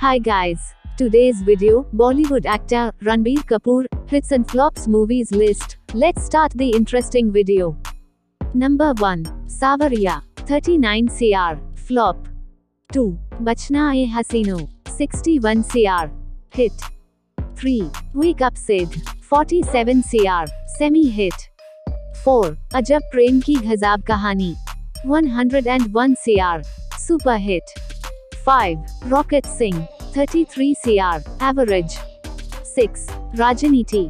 Hi guys. Today's video, Bollywood actor Ranbir Kapoor hits and flops movies list. Let's start the interesting video. Number 1. Saawariya, 39 CR, flop. 2. Bachna e Hasino, 61 CR, hit. 3. Wake Up Sid, 47 CR, semi hit. 4. Ajab Prem Ki Ghazab Kahani, 101 CR, super hit. 5. Rocket Singh, 33 CR, average. 6. Raajneeti,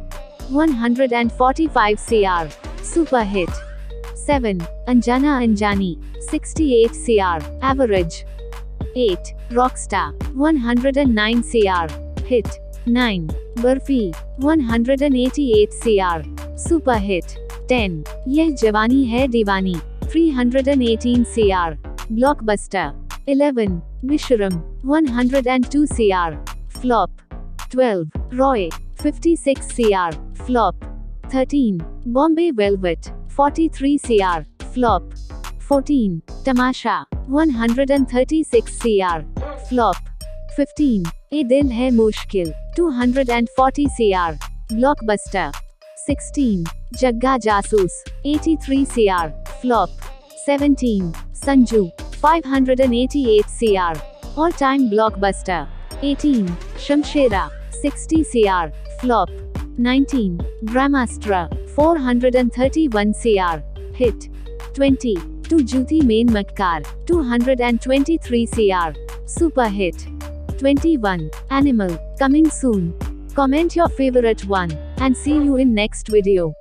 145 CR, super hit. 7. Anjaana Anjaani, 68 CR, average. 8. Rockstar, 109 CR, hit. 9. Barfi, 188 CR, super hit. 10. Yeh Jawaani Hai Deewani, 318 CR, blockbuster. 11. Besharam, 102 CR, flop. 12. Roy, 56 CR, flop. 13. Bombay Velvet, 43 CR, flop. 14. Tamasha, 136 CR, flop. 15. Ae Dil Hai Mushkil, 240 CR, blockbuster. 16. Jagga Jasoos, 83 CR, flop. 17. Sanju, 588 CR, all-time blockbuster. 18. Shamshera, 60 CR, flop. 19. Brahmastra, 431 CR, hit. 20. Tu Jhoothi Main Makkaar, 223 CR, super hit. 21. Animal, coming soon. Comment your favorite one, and see you in next video.